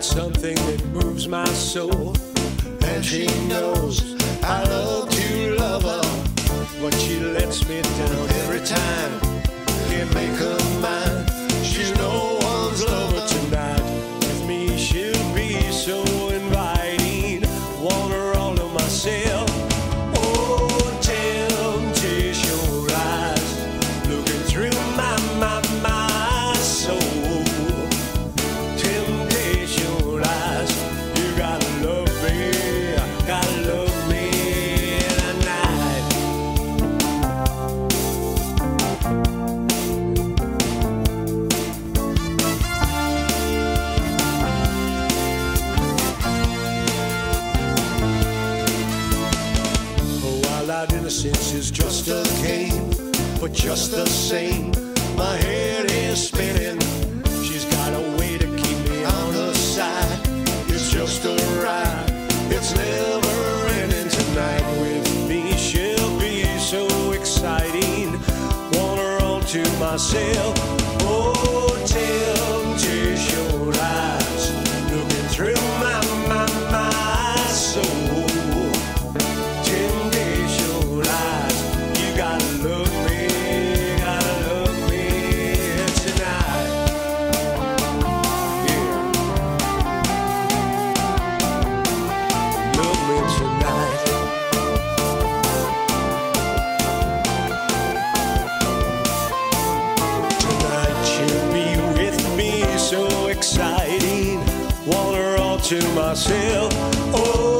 got something that moves my soul. And she knows I love to love her, innocence is just a game, but just the same, my head is spinning. She's got a way to keep me on her side. It's just a ride, it's never ending tonight with me. She'll be so exciting, want her all to myself. To myself. Oh,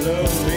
love.